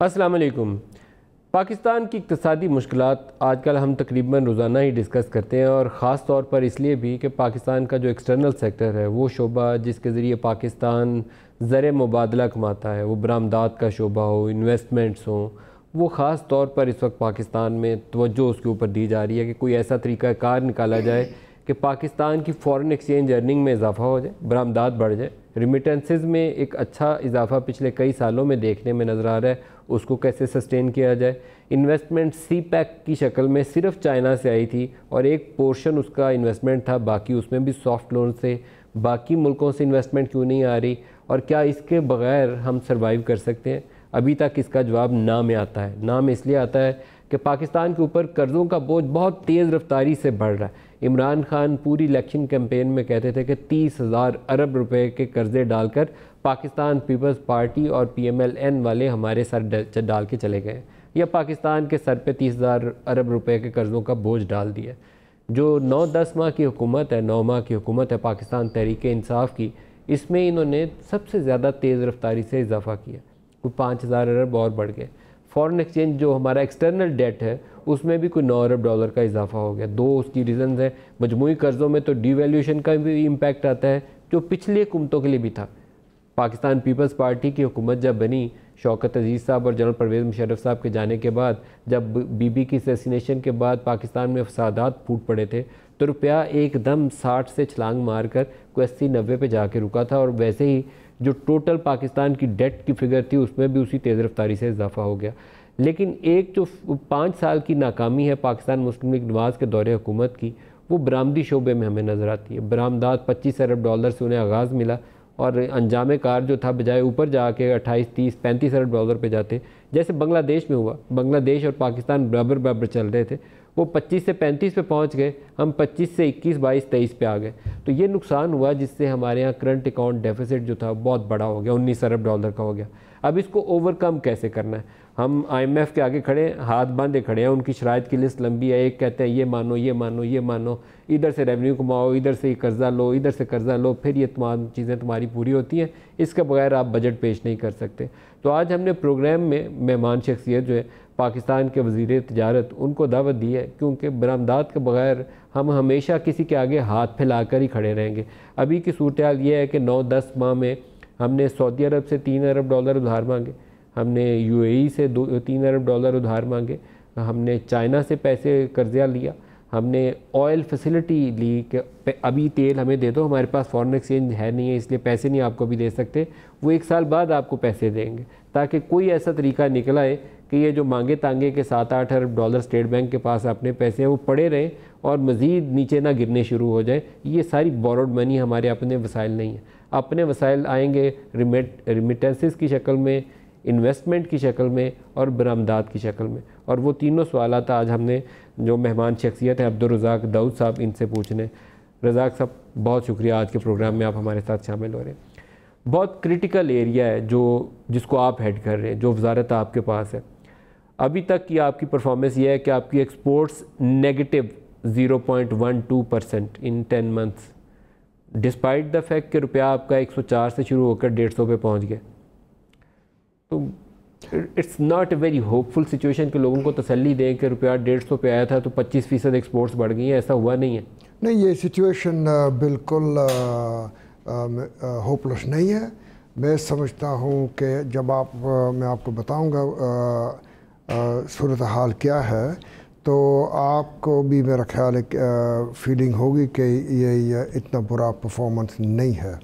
अस्सलाम वालेकुम पाकिस्तान की इकतसादी मुश्किल आजकल हम तकरीबन रोज़ाना ही डिस्कस करते हैं और ख़ास तौर पर इसलिए भी कि पाकिस्तान का जो एक्सटर्नल सेक्टर है, वो शोबा जिसके ज़रिए पाकिस्तान ज़र मुबादला कमाता है, वो बरामदात का शोबा हो, इन्वेस्टमेंट्स हों, वो ख़ास तौर पर इस वक्त पाकिस्तान में तवज्जो उसके ऊपर दी जा रही है कि कोई ऐसा तरीका कार निकाला जाए कि पाकिस्तान की फ़ॉरेन एक्सचेंज अर्निंग में इजाफा हो जाए, बरामदात बढ़ जाए। रिमिटेंसेज में एक अच्छा इजाफा पिछले कई सालों में देखने में नज़र आ रहा है उसको कैसे सस्टेन किया जाए? इन्वेस्टमेंट सी पैक की शक्ल में सिर्फ़ चाइना से आई थी और एक पोर्शन उसका इन्वेस्टमेंट था, बाकी उसमें भी सॉफ्ट लोन से, बाकी मुल्कों से इन्वेस्टमेंट क्यों नहीं आ रही और क्या इसके बगैर हम सर्वाइव कर सकते हैं? अभी तक इसका जवाब ना में आता है। ना में इसलिए आता है कि पाकिस्तान के ऊपर कर्ज़ों का बोझ बहुत तेज़ रफ्तारी से बढ़ रहा है। इमरान खान पूरी इलेक्शन कैंपेन में कहते थे कि तीस हज़ार अरब रुपए के कर्ज़े डालकर पाकिस्तान पीपल्स पार्टी और पीएमएलएन वाले हमारे सर डाल के चले गए। या पाकिस्तान के सर पे तीस हज़ार अरब रुपए के कर्ज़ों का बोझ डाल दिया। जो नौ दस माह की हुकूमत है, नौ माह की हुकूमत है पाकिस्तान तहरीक इंसाफ की, इसमें इन्होंने सबसे ज़्यादा तेज़ रफ्तारी से इजाफा किया। कोई पाँच हज़ार अरब और बढ़ गए। फॉरेन एक्सचेंज जो हमारा एक्सटर्नल डेट है, उसमें भी कोई नौ अरब डॉलर का इजाफा हो गया। दो उसकी रीज़न है। मजमू कर्ज़ों में तो डिवेल्यूशन का भी इम्पैक्ट आता है, जो पिछली हुकूमतों के लिए भी था। पाकिस्तान पीपल्स पार्टी की हुकूमत जब बनी, शौकत अज़ीज़ साहब और जनरल परवेज़ मुशरफ साहब के जाने के बाद, जब बीबी की सेसिनेशन के बाद पाकिस्तान में फसादात फूट पड़े थे तो रुपया एकदम साठ से छलांग मार कर कोई अस्सी नब्बे पे जाके रुका था और वैसे ही जो टोटल पाकिस्तान की डेट की फिगर थी, उसमें भी उसी तेज़ रफ्तारी से इजाफा हो गया। लेकिन एक जो पाँच साल की नाकामी है पाकिस्तान मुस्लिम लीग नवाज़ के दौरे हुकूमत की, वो बरामदी शोबे में हमें नज़र आती है। बरामदात पच्चीस अरब डॉलर से उन्हें आगाज़ मिला। और अंजाम कार जो था बजाय ऊपर जाके अट्ठाईस, तीस, पैंतीस अरब डॉलर पे जाते। जैसे बांग्लादेश में हुआ, बांग्लादेश और पाकिस्तान बराबर बराबर चल रहे थे। वो 25 से 35 पे पहुँच गए, हम 25 से 21 22 23 पे आ गए। तो ये नुकसान हुआ जिससे हमारे यहाँ करंट अकाउंट डेफिसिट जो था बहुत बड़ा हो गया, उन्नीस अरब डॉलर का हो गया। अब इसको ओवरकम कैसे करना है? हम आईएमएफ के आगे खड़े, हाथ बांधे खड़े हैं, उनकी शराइत की लिस्ट लंबी है, एक कहते हैं, ये मानो ये मानो ये मानो, इधर से रेवेन्यू कमाओ, इधर से कर्ज़ा लो, इधर से कर्ज़ा लो, फिर ये तमाम चीज़ें तुम्हारी पूरी होती हैं, इसके बगैर आप बजट पेश नहीं कर सकते। तो आज हमने प्रोग्राम में मेहमान शख्सियत जो है, पाकिस्तान के वज़ीर तजारत, उनको दावत दी है, क्योंकि बरामदात के बगैर हम हमेशा किसी के आगे हाथ फैला कर ही खड़े रहेंगे। अभी की सूरत हाल ये है कि नौ दस माह में हमने सऊदी अरब से तीन अरब डॉलर उधार मांगे। हमने यूएई से दो, तीन अरब डॉलर उधार मांगे, हमने चाइना से पैसे कर्जा लिया, हमने ऑयल फैसिलिटी ली कि अभी तेल हमें दे दो, हमारे पास फॉरेन एक्सचेंज है नहीं है, इसलिए पैसे नहीं आपको भी दे सकते, वो एक साल बाद आपको पैसे देंगे, ताकि कोई ऐसा तरीका निकल आए कि ये जो मांगे तांगे के सात आठ अरब डॉलर स्टेट बैंक के पास अपने पैसे हैं, वो पड़े रहें और मज़ीद नीचे ना गिरने शुरू हो जाए। ये सारी बोरोड मनी हमारे अपने वसाइल नहीं है। अपने वसाइल आएँगे रिमिट रिमिटेंसेस की शक्ल में इन्वेस्टमेंट की शक्ल में और बरामदात की शक्ल में। और वो तीनों सवाल आज हमने जो मेहमान शख्सियत है अब्दुलरज़ाक दाऊद साहब इनसे पूछने। रज़ाक साहब, बहुत शुक्रिया आज के प्रोग्राम में आप हमारे साथ शामिल हो रहे हैं। बहुत क्रिटिकल एरिया है जो, जिसको आप हेड कर रहे हैं, जो वजारत आपके पास है। अभी तक की आपकी परफॉर्मेंस ये है कि आपकी exports negative 0.12 percent in 10 months despite the fact कि रुपया आपका 104 से शुरू होकर 150 पे पहुँच गया। तो it's not a very hopeful situation कि लोगों को तसल्ली दें कि रुपया डेढ़ सौ पे आया था तो 25 फ़ीसद एक्सपोर्ट्स बढ़ गई हैं ऐसा हुआ नहीं है। नहीं ये सिचुएशन बिल्कुल होपलेस नहीं है। मैं समझता हूँ कि जब आप मैं आपको बताऊँगा सूरत हाल क्या है तो आपको भी मेरा ख्याल है फीलिंग होगी कि ये, ये इतना बुरा परफॉर्मेंस नहीं है।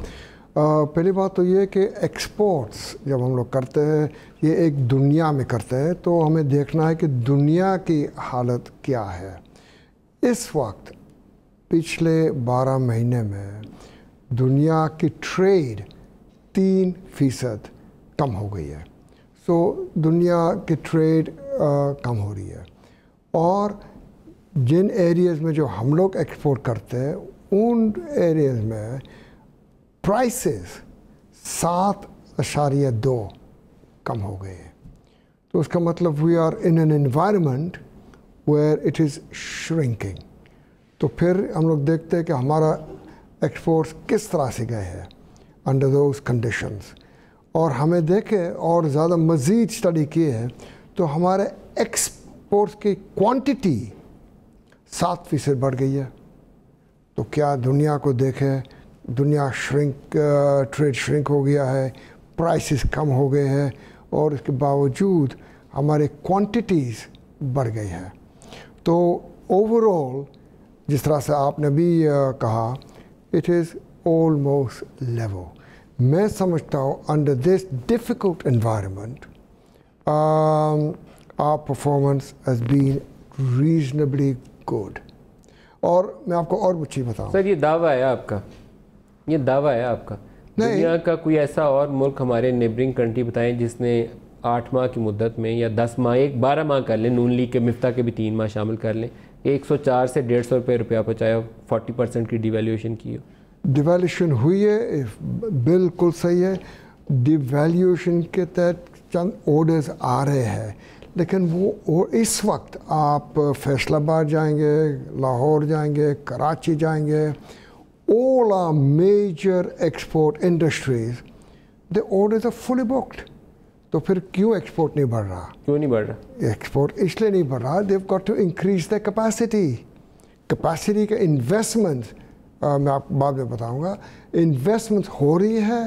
पहली बात तो ये कि एक्सपोर्ट्स जब हम लोग करते हैं ये एक दुनिया में करते हैं तो हमें देखना है कि दुनिया की हालत क्या है। इस वक्त पिछले 12 महीने में दुनिया की ट्रेड तीन फ़ीसद कम हो गई है। सो so, दुनिया की ट्रेड कम हो रही है। और जिन एरियाज़ में जो हम लोग एक्सपोर्ट करते हैं उन एरियाज़ में प्राइसेस सात अशारिया दो कम हो गए हैं। तो उसका मतलब we are in an environment where it is shrinking तो फिर हम लोग देखते हैं कि हमारा एक्सपोर्ट्स किस तरह से गए हैं अंडर दोज कंडीशंस और हमें देखें और ज़्यादा मज़ीद स्टडी किए हैं तो हमारे एक्सपोर्ट्स की क्वांटिटी सात फ़ीसद बढ़ गई है। तो क्या दुनिया को देखें दुनिया श्रिंक ट्रेड श्रिंक हो गया है प्राइसेस कम हो गए हैं और इसके बावजूद हमारे क्वांटिटीज़ बढ़ गई है। तो ओवरऑल जिस तरह से आपने भी कहा इट इज़ ऑलमोस्ट लेवल मैं समझता हूँ under this difficult environment our performance has been reasonably good और मैं आपको और कुछ बताऊँ। सर, ये दावा है आपका। ये दावा है आपका। दुनिया का कोई ऐसा और मुल्क हमारे नेबरिंग कंट्री बताएँ जिसने आठ माह की मुद्दत में या दस माह एक बारह माह कर लें नून लीग के मिफ्ता के भी तीन माह शामिल कर लें। 104 से डेढ़ सौ रुपये रुपया पहुँचाया फोर्टी परसेंट की डिवेल्यूशन की हो। डिवेल्यूशन हुई है बिल्कुल सही है। डिवेल्यूशन के तहत चंद ऑर्डर्स आ रहे हैं। लेकिन वो और इस वक्त आप फैसलाबाद जाएँगे लाहौर जाएँगे कराची जाएँगे all our major export industries, the orders are fully booked. तो फिर क्यों एक्सपोर्ट नहीं बढ़ रहा? क्यों नहीं बढ़ रहा? एक्सपोर्ट इसलिए नहीं बढ़ रहा they got to increase the capacity capacity का इन्वेस्टमेंट मैं आपको बाद में बताऊँगा। इन्वेस्टमेंट हो रही है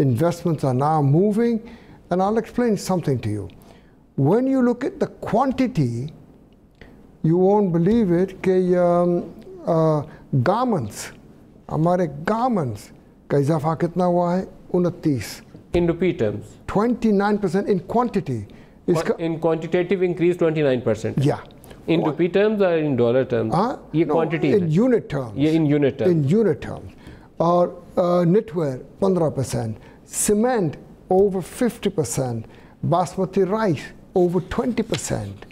investments are now moving and I explain something to you when you look at the quantity you won't believe it कि um, uh, garments हमारे गार्मेंट्स का इजाफा कितना हुआ है? उनतीस। In rupee terms 29 percent in quantity इसका इन क्वांटिटेटिव इंक्रीज 29 परसेंट या इन रुपी टर्म्स और इन डॉलर टर्म्स ये क्वांटिटी इन यूनिट टर्म्स ये in unit terms in unit terms और knitwear 15 percent cement over 50 percent basmati rice over 20 percent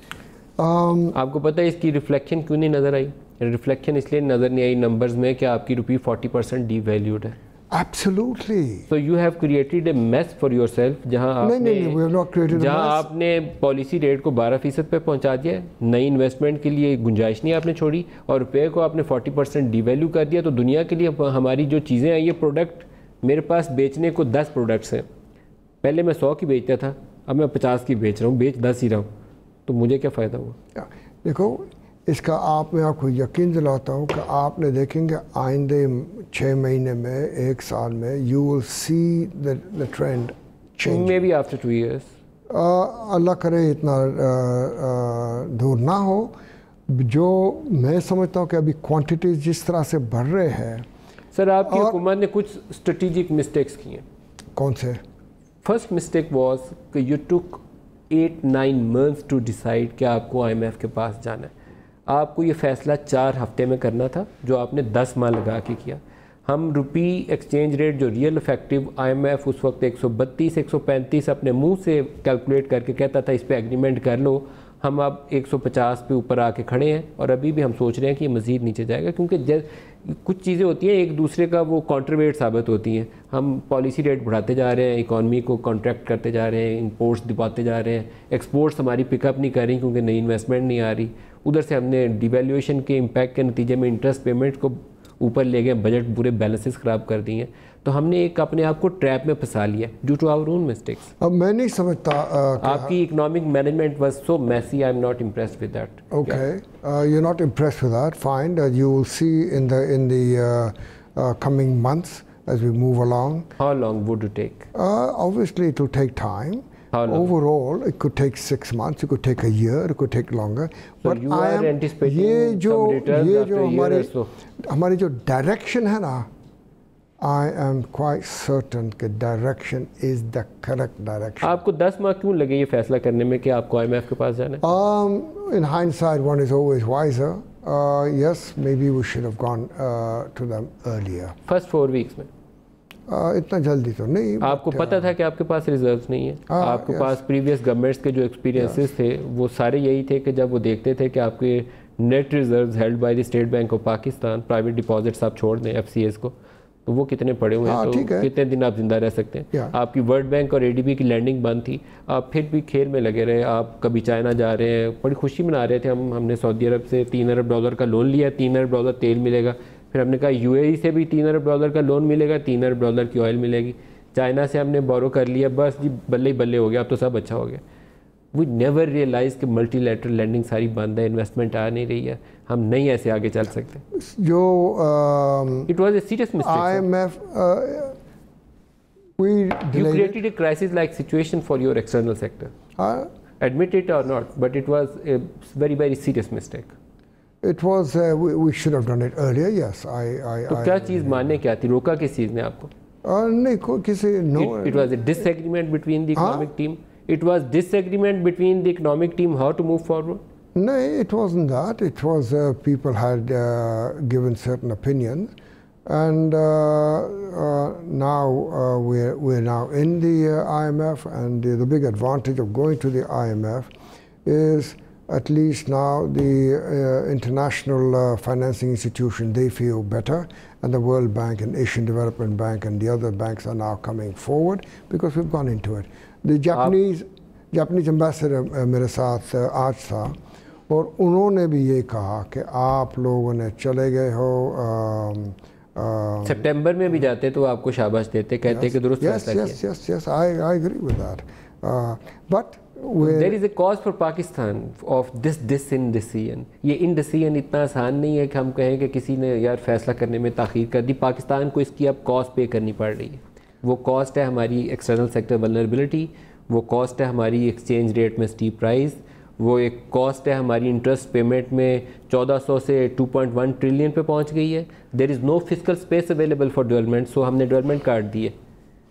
आपको पता है इसकी रिफ्लेक्शन क्यों नहीं नज़र आई? रिफ्लेक्शन इसलिए नज़र नहीं आई नंबर्स में कि आपकी rupee forty percent devalued है। Absolutely. So you have created a mess for yourself जहाँ आपने नहीं, नहीं, we have not created जहाँ आपने पॉलिसी रेट को 12 फ़ीसद पे पहुँचा दिया नई इन्वेस्टमेंट के लिए गुंजाइश नहीं आपने छोड़ी और रुपये को आपने 40 परसेंट डिवैल्यू कर दिया तो दुनिया के लिए हमारी जो चीज़ें आई ये प्रोडक्ट मेरे पास बेचने को 10 प्रोडक्ट्स हैं। पहले मैं 100 की बेचता था अब मैं 50 की बेच रहा हूँ बेच दस ही रहा हूँ। तो मुझे क्या फ़ायदा हुआ? देखो इसका आप मैं आपको यकीन दिलाता हूँ कि आपने देखेंगे आइंदे छः महीने में एक साल में you will see the trend change maybe after two years अल्लाह करे इतना दूर ना हो। जो मैं समझता हूँ कि अभी क्वांटिटीज जिस तरह से बढ़ रहे हैं सर आपकी हुकूमत ने कुछ स्ट्रेटिजिक मिस्टेक्स किए हैं। कौन से? फ़र्स्ट मिस्टेक वॉज़ कि you took eight nine months to decide कि आपको आईएमएफ के पास जाना है। आपको ये फ़ैसला चार हफ़्ते में करना था, जो आपने दस माह लगा के किया। हम रुपी एक्सचेंज रेट जो रियल इफ़ेक्टिव आईएमएफ उस वक्त 132 135 अपने मुँह से कैलकुलेट करके कहता था, इस पर एग्रीमेंट कर लो। हम अब 150 पे ऊपर आके खड़े हैं और अभी भी हम सोच रहे हैं कि ये मज़ीद नीचे जाएगा, क्योंकि कुछ चीज़ें होती हैं, एक दूसरे का वो कॉन्ट्रीवेट साबित होती हैं। हम पॉलिसी रेट बढ़ाते जा रहे हैं इकॉनमी को कॉन्ट्रैक्ट करते जा रहे हैं इम्पोर्ट्स दिपाते जा रहे हैं एक्सपोर्ट्स हमारी पिकअप नहीं कर रही क्योंकि नई इन्वेस्टमेंट नहीं आ रही। उधर से हमने डिवेल्यूशन के इम्पैक्ट के नतीजे में इंटरेस्ट पेमेंट को ऊपर ले गए बजट पूरे बैलेंसेस ख़राब कर दिए। हैं तो हमने एक अपने आप को ट्रैप में फंसा लिया due to our own mistakes अब मैं नहीं समझता आपकी economic management was so messy I am not impressed with that okay you not impressed with that fine you will see in the in the coming months as we move along how long would it take? uh, obviously it will take time Overall, it could take six months, it could take a year, it could take longer. So but you I are am, anticipating ये जो ये जो हमारी so. हमारी जो direction है ना I am quite certain कि direction is the correct direction. आपको 10 माह क्यों लगे ये फैसला करने में कि आपको IMF के पास जाना है? Um, in hindsight, one is always wiser. Uh, yes, maybe we should have gone uh, to them earlier. First four में. इतना जल्दी तो नहीं आपको पता था कि आपके पास रिज़र्व नहीं है? आ, आपके पास प्रीवियस गवर्नमेंट्स के जो एक्सपीरियंसेस थे वो सारे यही थे कि जब वो देखते थे कि आपके net reserves held by the State Bank of Pakistan private deposits आप छोड़ दें एफ़ को तो वो कितने पड़े हुए हैं? तो कितने दिन आप ज़िंदा रह सकते हैं? आपकी वर्ल्ड बैंक और एडीबी की लैंडिंग बंद थी। आप फिर भी खेल में लगे रहे आप कभी चाइना जा रहे हैं बड़ी खुशी मना रहे थे हम हमने सऊदी अरब से तीन अरब डॉलर का लोन लिया तीन अरब डॉलर तेल मिलेगा। फिर हमने कहा यूएई से भी तीन अरब डॉलर का लोन मिलेगा तीन अरब डॉलर की ऑयल मिलेगी चाइना से हमने बोरो कर लिया बस जी बल्ले ही बल्ले हो गया अब तो सब अच्छा हो गया वी नेवर रियलाइज़ कि मल्टीलेटरल लैंडिंग सारी बंद है इन्वेस्टमेंट आ नहीं रही है हम नहीं ऐसे आगे चल सकते जो it was a serious mistake IMF we You delayed it. created a crisis-like situation for your external sector. Uh, Admit it or not, but it was a very, very serious mistake. It was uh, we, we should have done it earlier. Yes, I. I, तो I क्या चीज़ मानने क्या थी रोका किस चीज़ ने आपको uh, नहीं कोई किसी no. it, it was a disagreement between the economic team it was disagreement between the economic team how to move forward No, it wasn't that. It was uh, people had uh, given certain opinions, and uh, uh, now uh, we're we're now in the uh, IMF, and the, the big advantage of going to the IMF is at least now the uh, international uh, financing institution they feel better, and the World Bank and Asian Development Bank and the other banks are now coming forward because we've gone into it. The Japanese Japanese ambassador मेरे साथ uh, आज था और उन्होंने भी ये कहा कि आप लोगों ने चले गए हो um, um, सितंबर में भी जाते तो आपको शाबाश देते कहते कि दुरुस्त yes, फैसला yes, yes, yes, I, I agree with that. Uh, but we're, There is a cause for Pakistan of this this indecision ये इन डिसीज़न इतना आसान नहीं है कि हम कहें कि किसी ने यार फैसला करने में ताखीर कर दी। पाकिस्तान को इसकी अब कॉस्ट पे करनी पड़ रही है। वो कॉस्ट है हमारी एक्सटर्नल सेक्टर वलनरेबिलिटी वो कॉस्ट है हमारी एक्सचेंज रेट में स्टीप प्राइस वो एक कॉस्ट है हमारी इंटरेस्ट पेमेंट में 1400 से 2.1 ट्रिलियन पे पहुँच गई है। There is no physical space available for development so हमने डेवलपमेंट कार्ड दिए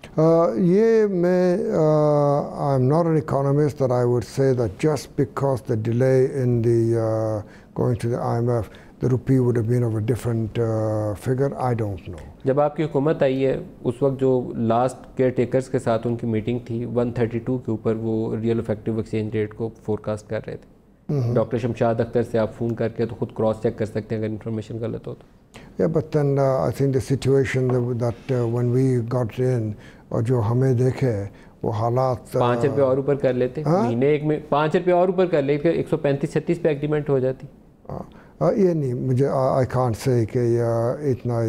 uh, ये मैं uh, I'm not an economist that I would say that just because the delay in the uh, going to the IMF, the rupee would have been of a different uh, figure. I don't know. जब आपकी हुकूमत आई है उस वक्त जो last caretakers के साथ उनकी मीटिंग थी 132 के ऊपर वो रियल इफ़ेक्टिव एक्सचेंज रेट को फोरकास्ट कर रहे थे डॉक्टर शमशाद अख्तर से आप फ़ोन करके तो खुद क्रॉस चेक कर सकते हैं अगर इन्फॉर्मेशन गलत हो तो Yeah, but then uh, I think the situation that, that uh, when we got in और जो हमें देखे वो हालात uh, पाँच रुपये और ऊपर कर लेते। महीने एक में पाँच रुपये और ऊपर कर लेते एक सौ पैंतीस छत्तीस पे एग्रीमेंट हो जाती। uh, uh, ये नहीं मुझे आई कांट से कि uh, इतना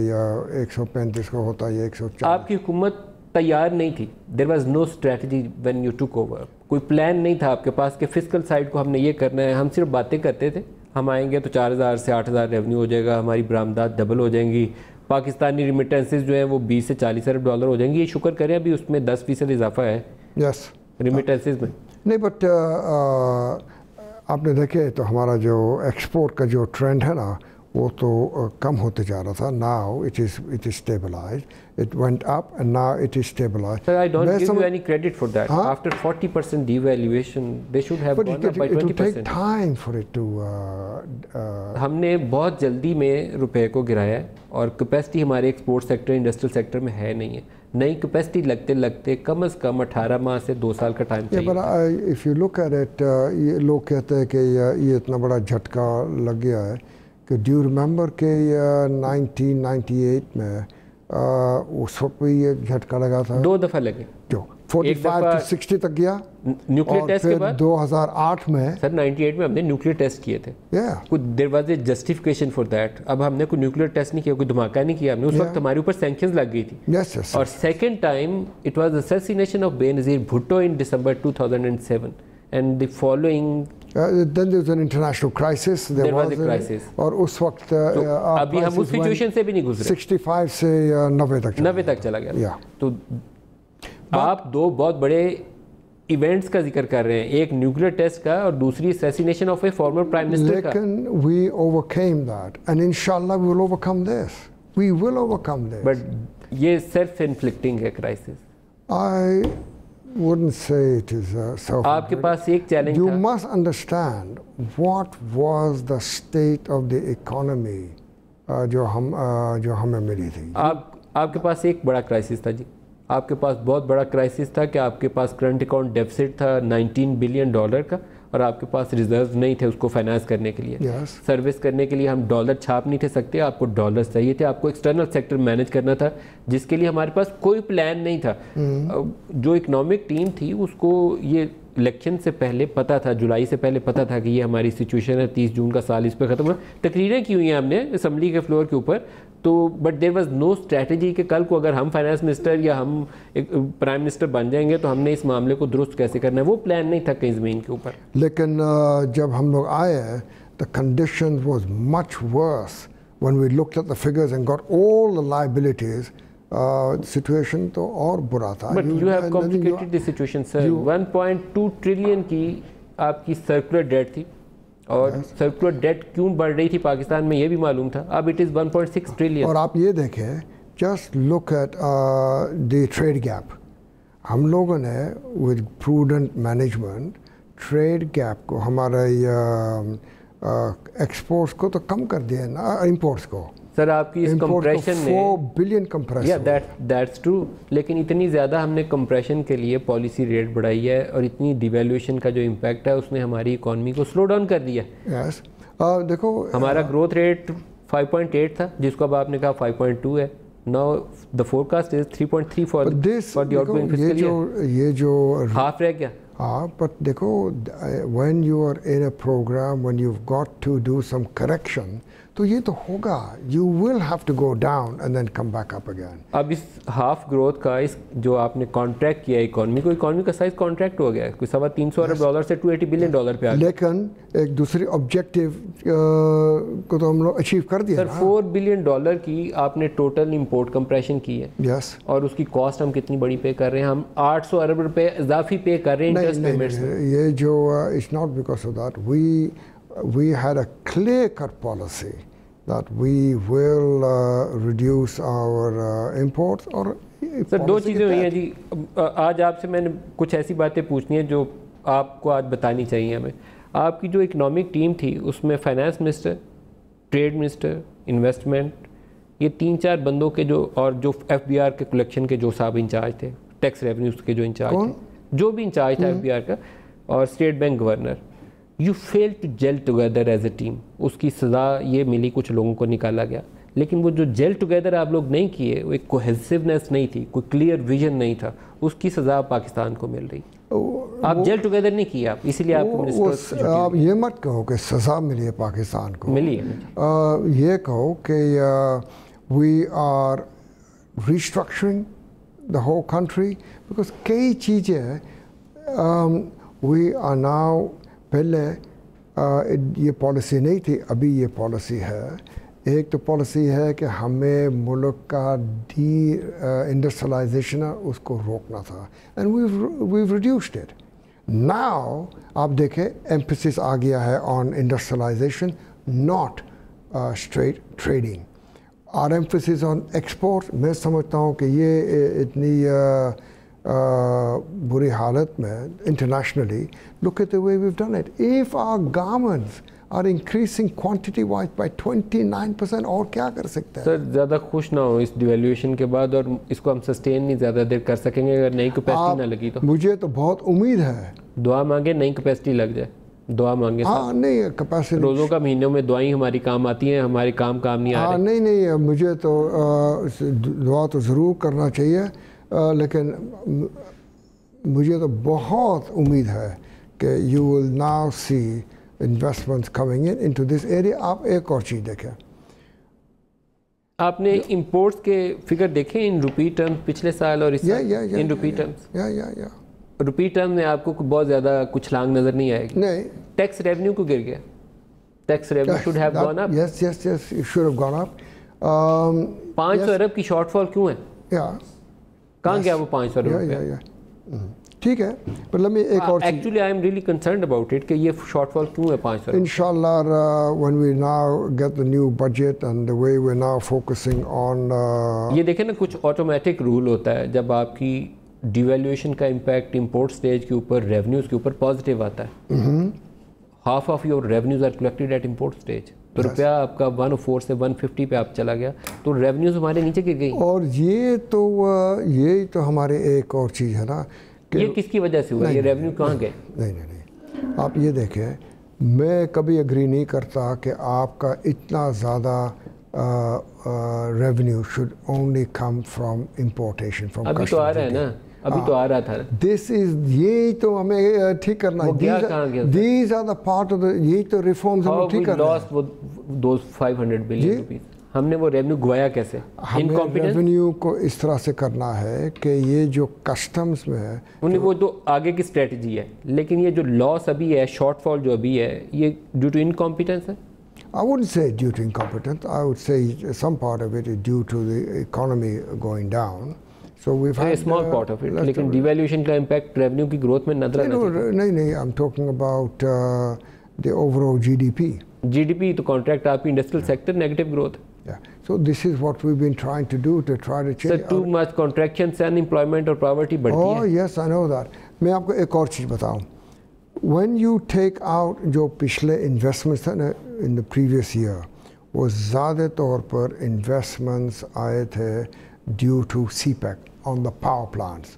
एक सौ पैंतीस का होता है एक सौ आपकी हुकूमत तैयार नहीं थी। There was no strategy when you took over कोई प्लान नहीं था आपके पास कि फ़िज़िकल साइड को हमने ये करना है हम सिर्फ़ बातें करते थे। हम आएँगे तो चार हज़ार से आठ हज़ार रेवेन्यू हो जाएगा हमारी बरामदात डबल हो जाएँगी। पाकिस्तानी रिमिटेंसेज जो हैं वो बीस से चालीस अरब डॉलर हो जाएँगी। ये शुक्र करें अभी उसमें दस फ़ीसद इजाफा है यस रिमिटेंसेज में। नहीं बट आपने देखे तो हमारा जो एक्सपोर्ट का जो ट्रेंड है ना वो तो कम होते जा रहा था now it is it is stabilize it went up and now it is stabilize I don't give you any credit for that. Huh? After 40% devaluation, they should have But gone it, up by it 20%. time for it to. Uh, uh, हमने बहुत जल्दी में रुपए को गिराया है और capacity हमारे एक्सपोर्ट सेक्टर इंडस्ट्रियल सेक्टर में है नहीं है नई कैपेसिटी लगते लगते कम अज़ कम 18 माह से दो साल का टाइम चाहिए if you look at uh, ये लोग कहते हैं कि ये ये इतना बड़ा झटका लग गया है रिमेंबर के uh, 1998 में uh, उस वक्त भी ये झटका लगा था? दो दफ़ा लगे। जो 45 दफा- to 60 तक गया? न्यूक्लियर टेस्ट के बाद? 2008 में? सर 98 में हमने न्यूक्लियर टेस्ट किए थे। कुछ there was a justification for that अब हमने कोई न्यूक्लियर टेस्ट नहीं किया कोई धमाका नहीं किया। हमने उस वक्त हमारे ऊपर सैंक्शंस लग गई थी। Yes, yes, और second time it was assassination of Benazir Bhutto in December 2007 and the following then there was an international crisis there was a crisis और उस वक्त तो अभी हम उस सिचुएशन से भी नहीं गुजरे। 65 से 90 तक 90 तक चला गया। या तो आप दो बहुत बड़े इवेंट्स का ज़िक्र कर रहे हैं। एक न्यूक्लियर टेस्ट का और दूसरी assassination of a former prime minister का। लेकिन वी ओवरकेम दैट एंड इंशाल्लाह we will overcome this we will overcome this but ये सेल्फ इन्फ्लिक्टिंग है crisis I wouldn't say it is uh, self आपके पास एक चैलेंज you था। must understand what was the state of the economy uh, जो हम uh, जो हमें मिली थी। आप आपके पास एक बड़ा क्राइसिस था जी। आपके पास बहुत बड़ा क्राइसिस था कि आपके पास करंट अकाउंट डेफिसिट था 19 बिलियन डॉलर का। और आपके पास रिज़र्व नहीं थे उसको फाइनेंस करने के लिए Yes. सर्विस करने के लिए हम डॉलर छाप नहीं थे सकते आपको डॉलर चाहिए थे आपको एक्सटर्नल सेक्टर मैनेज करना था जिसके लिए हमारे पास कोई प्लान नहीं था mm. जो इकोनॉमिक टीम थी उसको ये इलेक्शन से पहले पता था, जुलाई से पहले पता था कि ये हमारी सिचुएशन है, तीस जून का साल इस पर ख़त्म हुआ। तकरीरें की हुई हैं हमने असम्बली के फ्लोर के ऊपर? तो but there was no strategy कि कल को अगर हम फाइनेंस मिनिस्टर या हम प्राइम मिनिस्टर बन जाएँगे तो हमने इस मामले को दुरुस्त कैसे करना है? वो प्लान नहीं था कहीं ज़मीन के ऊपर। लेकिन जब हम लोग आए the condition was much worse when we look at the figures and got all the liabilities situation uh, तो और बुरा था। But you have complicated the situation sir 1.2 trillion की आपकी सर्कुलर डेट थी। और सर्कुलर डेट क्यों बढ़ रही थी पाकिस्तान में ये भी मालूम था। अब इट इज़ 1.6 ट्रिलियन और आप ये देखें just look at the trade gap हम लोगों ने with prudent management trade gap को हमारे एक्सपोर्ट्स uh, uh, को तो कम कर दिया ना इम्पोर्ट्स को। सर आपकी इस कंप्रेशन ने बिलियन कंप्रेशन या दैट दैट्स ट्रू लेकिन इतनी ज़्यादा हमने कंप्रेशन के लिए पॉलिसी रेट बढ़ाई है और इतनी डिवेल्यूशन का जो इम्पैक्ट है उसने हमारी इकोनॉमी को स्लो डाउन कर दिया। यस uh, देखो हमारा ग्रोथ रेट 5.8 था जिसको अब आपने कहा 5.2 है। Now the forecast is 3.3 for this for the outgoing fiscal year ये जो हाफ़ रह गया। हाँ बट देखो when you are in a program when you got to do some correction तो ये तो होगा। You will have to go down and then come back up again अब इस हाफ़ ग्रोथ का इस जो आपने कॉन्ट्रैक्ट किया इकोनॉमी को इकोनॉमी का साइज़ कॉन्ट्रैक्ट हो गया। है कोई सवा तीन सौ अरब डॉलर से टू एटी बिलियन डॉलर पे आ गया। लेकिन एक दूसरी ऑब्जेक्टिव को तो हम लोग अचीव कर दिया सर फोर बिलियन डॉलर की आपने टोटल इम्पोर्ट कंप्रेशन की है। यस और उसकी कॉस्ट हम कितनी बड़ी पे कर रहे हैं? हम आठ सौ अरब रुपए इजाफी पे कर रहे हैं इंटरेस्ट पेमेंट्स ये जो it's not because of that we we had a clear cut policy that we will uh, reduce our uh, imports or sir दो चीज़ें हुई हैं जी। आज आपसे मैंने कुछ ऐसी बातें पूछनी है जो आपको आज बतानी चाहिए हमें। आपकी जो इकोनॉमिक टीम थी उसमें finance minister trade minister investment ये तीन चार बंदों के जो और जो एफबीआर के कलेक्शन के जो साहब इंचार्ज थे टैक्स रेवेन्यूज के जो इंचार्ज थे जो भी इंचार्ज था एफ़ का और state bank governor you fail to gel together as a team उसकी सज़ा ये मिली कुछ लोगों को निकाला गया। लेकिन वो जो जेल टुगेदर आप लोग नहीं किए वो एक कोहेसिवनेस नहीं थी कोई क्लियर विजन नहीं था। उसकी सज़ा पाकिस्तान को मिल रही। आप जेल टुगेदर नहीं किए आप इसीलिए आप आप ये मत कहो कि सज़ा मिली है पाकिस्तान को। मिली है। ये कहो कि we are restructuring the whole country because कई चीज़ें वी आर नाउ पहले ये पॉलिसी नहीं थी अभी ये पॉलिसी है। एक तो पॉलिसी है कि हमें मुल्क का डी इंडस्ट्रलाइजेशन उसको रोकना था। And we reduced it now आप देखें एम्फोसिस आ गया है on industrialisation not straight trading or emphasis on export मैं समझता हूँ कि ये इतनी uh, बुरी हालत में internationally, look at the way we've done it. If our garments are increasing quantity wise by 29% और क्या कर सकते हैं? सर ज़्यादा खुश ना हो इस डिवेल्यूशन के बाद और इसको हम सस्टेन नहीं ज़्यादा देर कर सकेंगे अगर नई कैपेसिटी ना लगी तो। मुझे तो बहुत उम्मीद है। दुआ मांगे नई कैपेसिटी लग जाए। दुआ मांगे हाँ नहीं कैपेसिटी रोज़ों का महीनों में दुआई हमारी काम आती हैं हमारे काम काम नहीं आ हाँ नहीं नहीं मुझे तो दुआ तो ज़रूर करना चाहिए। लेकिन मुझे तो बहुत उम्मीद है कि you will now see investments coming in into this area आप एक और चीज़ देखें। आपने इंपोर्ट्स के फिगर देखे इन रुपी टर्म पिछले साल और इस या, या, या, इन रुपी टर्म्स या या या रुपी टर्म में आपको बहुत ज़्यादा कुछ लांग नज़र नहीं आएगी। नहीं। टैक्स रेवेन्यू को गिर गया? Tax revenue should have gone up yes yes yes should have gone up पाँच सौ अरब की शॉर्टफॉल क्यों है? या कहाँ गया वो पाँच सौ रुपये? ठीक है मतलब मैं एक और actually I am really concern about it कि ये शॉर्टफॉल क्यों है पाँच सौ इंशाल्लाह when we now get the new budget and the way we now focusing on ये देखें ना कुछ ऑटोमेटिक रूल होता है जब आपकी डिवेल्यूएशन का इम्पैक्ट इम्पोर्ट स्टेज के ऊपर रेवेन्यूज़ के ऊपर पॉजिटिव आता है। Half of your revenues are collected at import stage रुपया आपका वन फोर से वन फिफ्टी पे आप चला गया तो रेवेन्यूज हमारे नीचे गिर गई। और ये तो ये तो हमारे एक और चीज़ है ना कि ये किसकी वजह से हुआ? ये रेवेन्यू कहाँ गए? नहीं नहीं नहीं। आप ये देखें मैं कभी एग्री नहीं करता कि आपका इतना ज़्यादा revenue should only come from importation from अभी तो आ रहा है? ना। अभी तो आ रहा था। दिस इज़ ये तो हमें ठीक करना है? These are the part of the यही तो रिफॉर्म्स हम ठीक we कर रहे वो दो 500 बिलियन रुपीस हमने वो रेवेन्यू गवाया कैसे? रेवेन्यू को इस तरह से करना है कि ये जो कस्टम्स में है उन्हें वो तो आगे की स्ट्रेटजी है लेकिन ये जो लॉस अभी है शॉर्टफॉल जो अभी है ये ड्यू टू इनकॉम्पिटेंस है? I wouldn't say due to incompetence. I would say some part of it is due to the economy going down. So we've had a small uh, part of it लेकिन devaluation का impact revenue की growth में नज़र नहीं, आना नहीं नहीं I'm talking about uh, the overall GDP. GDP तो कॉन्ट्रैक्ट आपकी industrial sector negative growth Yeah. So this is what we've been trying to do to try to change. Too much contraction से unemployment और poverty बढ़ती Oh है yes, I know that. मैं आपको एक और चीज़ बताऊँ. When you take out जो पिछले investments थे ना in the previous year, वो ज़्यादा तौर पर investments आए थे due to CPEC on the power plants.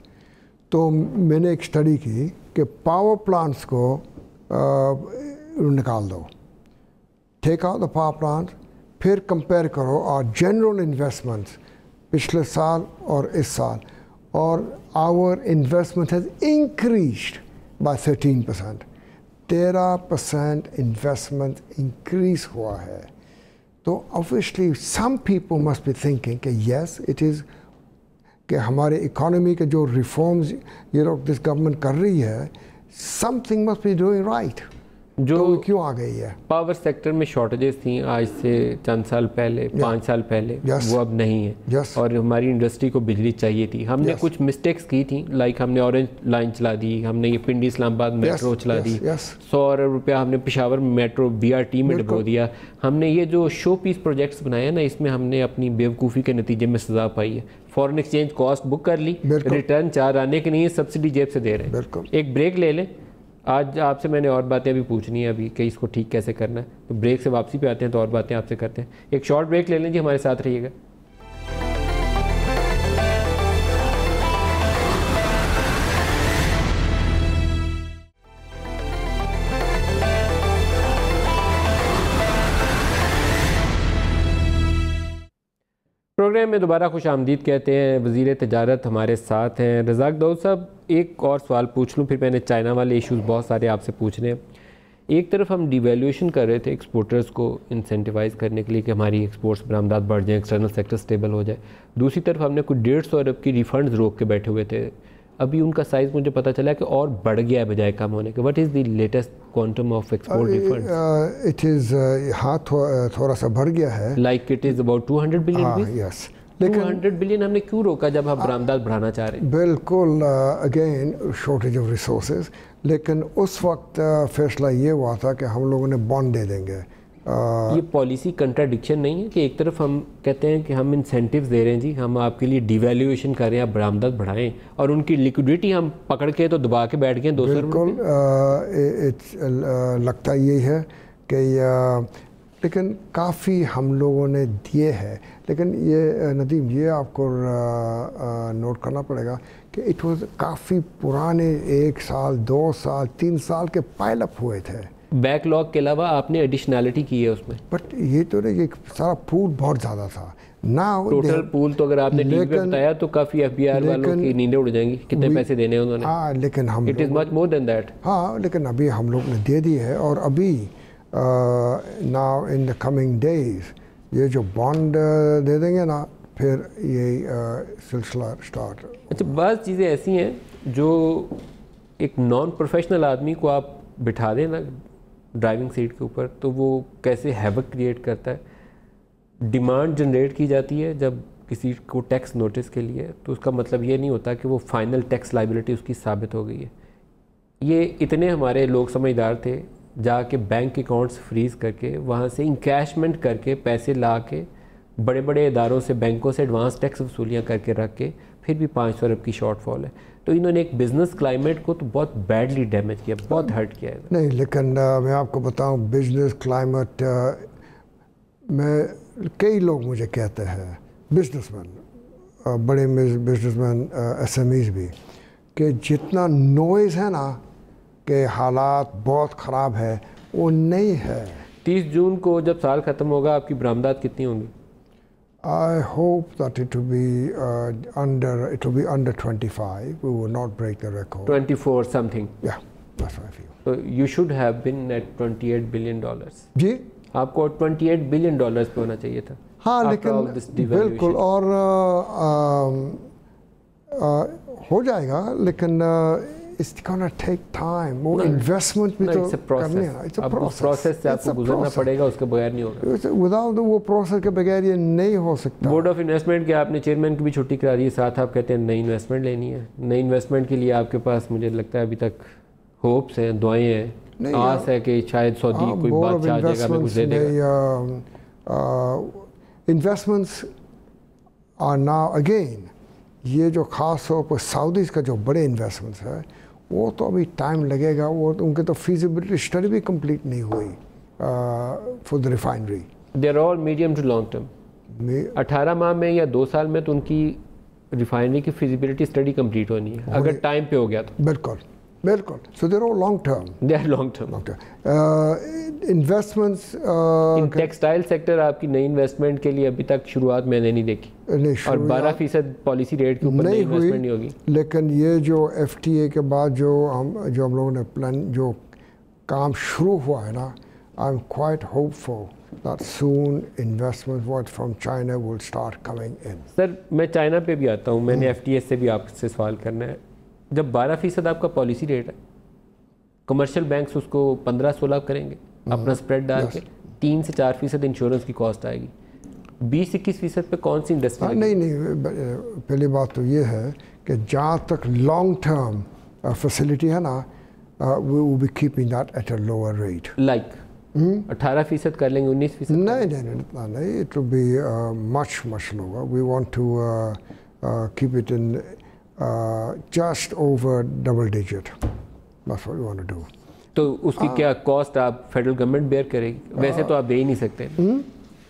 तो मैंने एक स्टडी की कि पावर प्लांट्स को निकाल दो। Take out the power plant फिर कंपेयर करो और जनरल इन्वेस्टमेंट्स पिछले साल और इस साल। और our investment has increased by 13 percent तेरह परसेंट इन्वेस्टमेंट इंक्रीज हुआ है। तो obviously some people must be thinking कि यस इट इज़ कि हमारे इकोनॉमी के जो रिफॉर्म्स ये लोग दिस गवर्नमेंट कर रही है something must be doing right जो तो क्यों आ गई है? पावर सेक्टर में शॉर्टेजेस थी आज से चंद साल पहले पाँच साल पहले Yes. वो अब नहीं है। Yes. और हमारी इंडस्ट्री को बिजली चाहिए थी। हमने Yes. कुछ मिस्टेक्स की थी लाइक हमने ऑरेंज लाइन चला दी हमने ये पिंडी इस्लामाबाद मेट्रो चला yes, दी. सौ अरब रुपया हमने Peshawar metro B R T में डबो दिया। हमने ये जो शो पीस प्रोजेक्ट्स बनाए ना इसमें हमने अपनी बेवकूफ़ी के नतीजे में सजा पाई है। फॉरेन एक्सचेंज कॉस्ट बुक कर ली रिटर्न चार आने के नहीं सब्सिडी जेब से दे रहे हैं। एक ब्रेक ले लें आज आपसे मैंने और बातें अभी पूछनी है अभी कि इसको ठीक कैसे करना है। तो ब्रेक से वापसी पे आते हैं तो और बातें आपसे करते हैं। एक शॉर्ट ब्रेक ले लें जी, हमारे साथ रहिएगा। प्रोग्राम में दोबारा खुश आमदीद कहते हैं, वज़ीर तजारत हमारे साथ हैं। रज़ाक दाऊद साहब, एक और सवाल पूछ लूँ, फिर मैंने चाइना वाले इश्यूज़ बहुत सारे आपसे पूछने एक तरफ़ हम डिवेल्यूशन कर रहे थे एक्सपोर्टर्स को इंसेंटिवाइज करने के लिए कि हमारी एक्सपोर्ट्स बरामदात बढ़ जाएँ एक्सटर्नल सेक्टर स्टेबल हो जाए। दूसरी तरफ़ हमने कुछ डेढ़ सौ अरब की रिफंड्स रोक के बैठे हुए थे। अभी उनका साइज़ मुझे पता चला कि और बढ़ गया है बजाय कम होने के। What is the latest quantum of export refund it is हाँ थो, थोड़ा सा बढ़ गया है। Like it is about two hundred billion हाँ यस लेकिन हंड्रेड बिलियन हमने क्यों रोका जब हम बरामदात बढ़ाना चाह रहे हैं? बिल्कुल अगेन शॉर्टेज ऑफ़ रिसोर्सेज लेकिन उस वक्त uh, फैसला ये हुआ था कि हम लोगों ने बॉन्ड दे देंगे। uh, ये पॉलिसी कंट्राडिक्शन नहीं है कि एक तरफ़ हम कहते हैं कि हम इंसेंटिव्स दे रहे हैं जी हम आपके लिए डिवैल्यूएशन कर रहे हैं आप बरामदत बढ़ाएँ और उनकी लिक्विडिटी हम पकड़ के तो दबा के बैठ गए दो सौ बिल्कुल लगता यही है कि uh, लेकिन काफ़ी हम लोगों ने दिए हैं। लेकिन ये uh, नदीम ये आपको नोट करना पड़ेगा कि इट वाज काफ़ी पुराने एक साल दो साल तीन साल के पाइल अप हुए थे। बैकलॉग के अलावा आपने एडिशनैलिटी की है उसमें? बट ये तो नहीं ये सारा पूल बहुत ज़्यादा था। नाउ टोटल पूल तो अगर आपने टीवी पे बताया तो काफ़ी एफबीआर वालों की नींदें उड़ जाएँगी। कितने we- पैसे देने हैं उन्होंने? हाँ लेकिन हम it is much more than that हाँ लेकिन अभी हम लोग ने दे दी है और अभी now in the coming days ये जो बॉन्ड दे देंगे ना फिर ये सिलसिला स्टार्ट अच्छा बाज़ चीज़ें ऐसी हैं जो एक नॉन प्रोफेशनल आदमी को आप बिठा दें ना ड्राइविंग सीट के ऊपर तो वो कैसे हैवक क्रिएट करता है? डिमांड जनरेट की जाती है जब किसी को टैक्स नोटिस के लिए तो उसका मतलब ये नहीं होता कि वो फाइनल टैक्स लाइबिलिटी उसकी साबित हो गई है। ये इतने हमारे लोग समझदार थे, जाके बैंक अकाउंट्स फ्रीज करके, वहाँ से इंकैशमेंट करके पैसे ला के बड़े बड़े इदारों से, बैंकों से एडवांस टैक्स वसूलियाँ करके रख के, फिर भी पाँच सौ अरब की शॉर्टफॉल है। तो इन्होंने एक बिज़नेस क्लाइमेट को तो बहुत बैडली डैमेज किया बहुत हर्ट किया है नहीं लेकिन uh, मैं आपको बताऊँ बिज़नेस क्लाइमेट में कई लोग मुझे कहते हैं बिजनेसमैन बड़े बिजनेसमैन एस भी कि जितना नॉइज़ है ना कि हालात बहुत ख़राब है वो नहीं है। तीस जून को जब साल ख़त्म होगा आपकी बरामदात कितनी होंगी? I hope that it will be uh, under it will be under 25. We will not break the record. 24 something. Yeah, that's what I feel. So you should have been at 28 billion dollars. जी आपको 28 billion dollars पे होना चाहिए था हाँ After all this लेकिन devaluation. बिल्कुल और अ, अ, हो जाएगा लेकिन इट्स गोना टेक टाइम वो इन्वेस्टमेंट भी तो करनी है इट्स प्रोसेस से आपको गुजरना पड़ेगा उसके बगैर नहीं होगा। विदाउट वो प्रोसेस के बगैर ये नहीं हो सकता। बोर्ड ऑफ़ इन्वेस्टमेंट के आपने चेयरमैन की भी छुट्टी करा दी साथ आप कहते हैं नई इन्वेस्टमेंट लेनी है। नई इन्वेस्टमेंट के लिए आपके पास मुझे लगता है अभी तक होप्स हैं दुआएँ हैं आस है कि शायद सऊदी हाँ, कोई बादशाह आ जाएगा कुछ दे देगा। इन्वेस्टमेंट्स आर नाउ अगेन ये जो ख़ास तौर पर सऊदीज़ का जो बड़े इन्वेस्टमेंट्स है वो तो अभी टाइम लगेगा वो तो उनके तो फिजिबिलिटी स्टडी भी कंप्लीट नहीं हुई for the refinery there are all medium to long term 18 माह में या दो साल में तो उनकी रिफाइनरी की फिजिबिलिटी स्टडी कंप्लीट होनी है अगर टाइम पे हो गया तो। बिल्कुल। बिल्कुल। So there all long term they are long term investments in textile sector आपकी नई इन्वेस्टमेंट के लिए अभी तक शुरुआत मैंने नहीं देखी। नहीं और 12 फ़ीसद पॉलिसी रेट के ऊपर नई नहीं इन्वेस्टमेंट नहीं होगी। लेकिन ये जो एफटीए के बाद जो हम जो हम लोगों ने प्लान जो काम शुरू हुआ है ना I am quite hopeful that soon investment what from China will start coming in. Sir मैं चाइना पे भी आता हूँ मैंने एफ़ से भी आपसे सवाल करना है। जब 12 फ़ीसद आपका पॉलिसी रेट है कमर्शियल बैंक्स उसको 15-16 करेंगे अपना स्प्रेड डाल के तीन से चार फ़ीसद इंश्योरेंस की कॉस्ट आएगी। बीस इक्कीस फ़ीसद पे कौन सी हाँ, इंडस्ट्री नहीं नहीं पहली बात तो ये है कि जहाँ तक लॉन्ग टर्म फैसिलिटी है ना we be keeping that at a lower rate like अठारह फ़ीसद कर लेंगे उन्नीस फ़ीसद नहीं नहीं नहीं इतना नहीं it will be much much lower we want to keep it in just over double digit that's what we want to do. तो उसकी हाँ। क्या कॉस्ट आप फेडरल गवर्नमेंट बेयर करेगी? वैसे तो आप दे ही नहीं सकते। हम्म?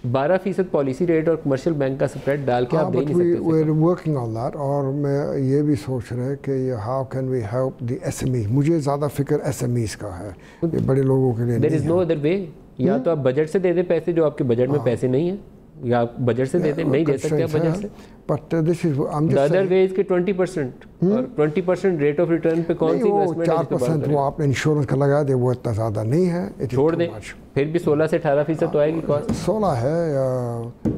बारह फ़ीसद पॉलिसी रेट और कमर्शियल बैंक का स्प्रेड डाल के हाँ आप दे ही नहीं वी सकते we're वर्किंग ऑन दैट और मैं ये भी सोच रहे कि how can we help the SME मुझे ज़्यादा फ़िक्र एसएमईज का है। ये बड़े लोगों के लिए there is no other way या तो आप बजट से दे दें पैसे जो आपके बजट हाँ। में पैसे नहीं है। या बजट से दे दें नहीं दे सकते आप बजट से? But this is I am just other way is के 20 परसेंट और 20 परसेंट रेट ऑफ़ रिटर्न पे कौन सी इन्वेस्टमेंट चार परसेंट वो आपने इंश्योरेंस का लगा दे वो इतना ज़्यादा नहीं है छोड़ दें। फिर भी 16 से 18 फ़ीसद तो आएगी कॉस्ट सोलह है या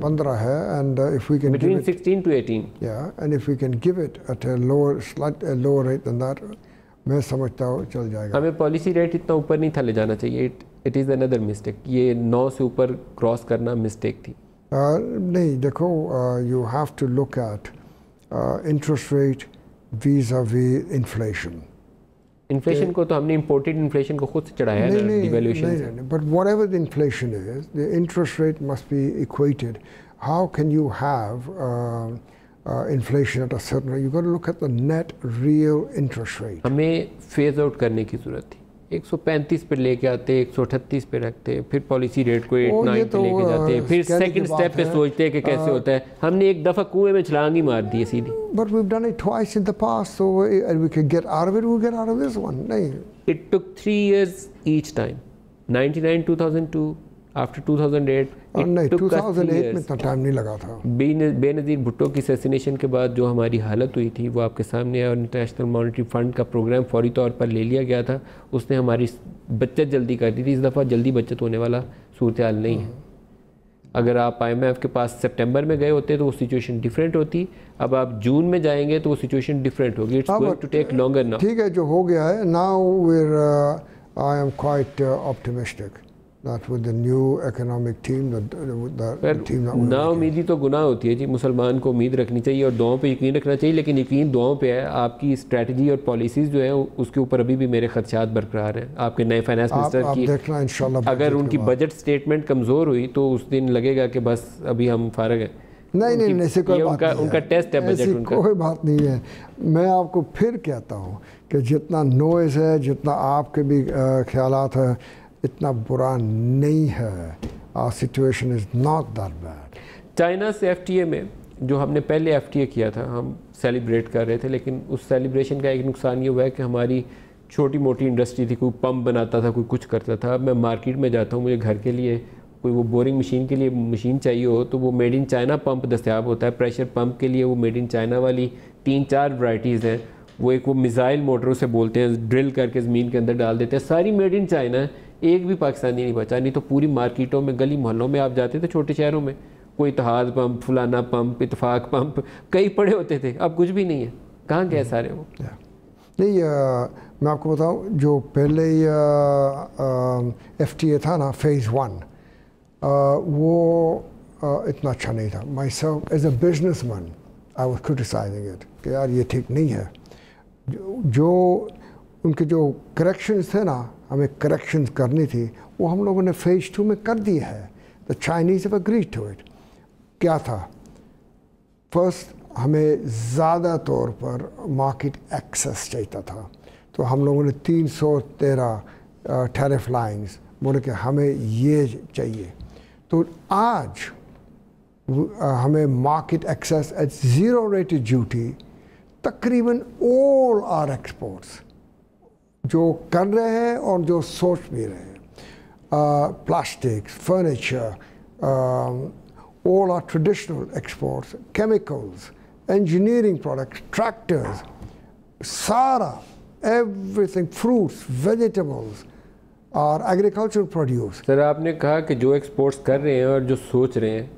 पंद्रह है and if we can between 16 to 18 yeah and if we can give it at a lower slight a lower rate than that मैं समझता हूँ चल जाएगा। हमें पॉलिसी रेट इतना ऊपर नहीं था ले जाना चाहिए। It it is another mistake ये नौ से ऊपर क्रॉस करना मिस्टेक थी। Uh, नहीं देखो you have to look at interest rate vis-a-vis inflation inflation को तो हमने इंपोर्टेड इन्फ्लेशन को खुद से चढ़ाया है नहीं ना नहीं डिवैल्यूएशन नहीं से। नहीं but whatever the inflation is the interest rate must be equated how can you have inflation at a certain you got look at the net real interest rate हमें फ़ेज़ आउट करने की ज़रूरत थी। 135 पे लेके आते एक सौ अठतीस पे रखते फिर पॉलिसी रेट को एट नाइन तो लेके जाते फिर सेकंड स्टेप पे सोचते हैं कि कैसे आ, होता है। हमने एक दफ़ा कुएँ में छलांग ही मार दी सीधी। But we done it twice in the past so we can get out of it we get out of this one नहीं। It took 3 years each time 99 2002 after 2008 और it नहीं took us three 2008 में years. Time नहीं लगा था। बेनज़ीर भुट्टो की assassination के बाद जो हमारी हालत हुई थी वो आपके सामने है और इंटरनेशनल मॉनेटरी फंड का प्रोग्राम फौरी तौर पर ले लिया गया था। उसने हमारी बचत जल्दी कर दी थी। इस दफ़ा जल्दी बचत होने वाला सूरत हाल नहीं है। अगर आप आईएमएफ के पास सितंबर में गए होते तो वो सिचुएशन डिफरेंट होती। अब आप जून में जाएँगे तो वो सिचुएशन डिफरेंट होगी। इट्स हाँ, going to take longer now ठीक है जो हो गया है now I am quite optimistic that with the new economic team the, the, the team that ना. उम्मीदी तो गुनाह होती है जी मुसलमान को उम्मीद रखनी चाहिए और दुआओं पे यकीन रखना चाहिए लेकिन यकीन दुआओं पे है आपकी स्ट्रेटजी और पॉलिसीज़ जो है उसके ऊपर अभी भी मेरे खदशात बरकरार हैं। आपके नए फाइनेंस मिनिस्टर की देखना अगर उनकी बजट स्टेटमेंट कमज़ोर हुई तो उस दिन लगेगा कि बस अभी हम फारग हैं। नहीं नहीं नहीं ऐसी कोई बात उनका नहीं उनका टेस्ट है बजट उनका। कोई बात नहीं है। मैं आपको फिर कहता हूँ कि जितना नॉइज़ है जितना आपके भी ख्यालात है इतना बुरा नहीं है। Situation is not that bad China से एफटीए में, जो हमने पहले एफटीए किया था, हम सेलिब्रेट कर रहे थे, लेकिन उस सेलिब्रेशन का एक नुकसान ये हुआ है कि हमारी छोटी मोटी इंडस्ट्री थी, कोई पंप बनाता था, कोई कुछ करता था। अब मैं मार्केट में जाता हूँ, मुझे घर के लिए, कोई वो बोरिंग मशीन के लिए मशीन चाहिए हो तो वो मेड इन चाइना पंप दस्तियाब होता है। प्रेशर पंप के लिए वो मेड इन चाइना वाली तीन चार वराइटीज़ हैं। वो एक वो मिज़ाइल मोटरों से बोलते हैं ड्रिल करके ज़मीन के अंदर डाल देते हैं। सारी मेड इन चाइना है एक भी पाकिस्तानी नहीं बचा नहीं तो पूरी मार्केटों में गली मोहल्लों में आप जाते थे छोटे शहरों में। कोई इतहाद पंप फलाना पंप इतफाक पंप कई पड़े होते थे अब कुछ भी नहीं है। कहाँ गए सारे वो नहीं आ, मैं आपको बताऊँ जो पहले एफ़ टी ए था ना फ़ेज़ वन वो आ, इतना अच्छा नहीं था। Myself as a businessman I was criticising it कि यार ये ठीक नहीं है। जो, जो उनके जो करेक्शंस थे ना हमें करेक्शंस करनी थी, वो हम लोगों ने फ़ेज़ टू में कर दिया है। The Chinese have agreed to it क्या था? फ़र्स्ट हमें ज़्यादा तौर पर मार्केट एक्सेस चाहिए था। तो हम लोगों ने तीन सौ तेरह टैरिफ लाइन्स बोले कि हमें ये चाहिए। तो आज हमें market access at zero rated duty तकरीबन ऑल आर एक्सपोर्ट्स जो कर रहे हैं और जो सोच भी रहे हैं। Plastic furniture all our traditional exports chemicals engineering products tractors सारा एवरीथिंग फ्रूट्स वेजिटेबल्स और एग्रीकल्चर प्रोड्यूस सर आपने कहा कि जो एक्सपोर्ट्स कर रहे हैं और जो सोच रहे हैं,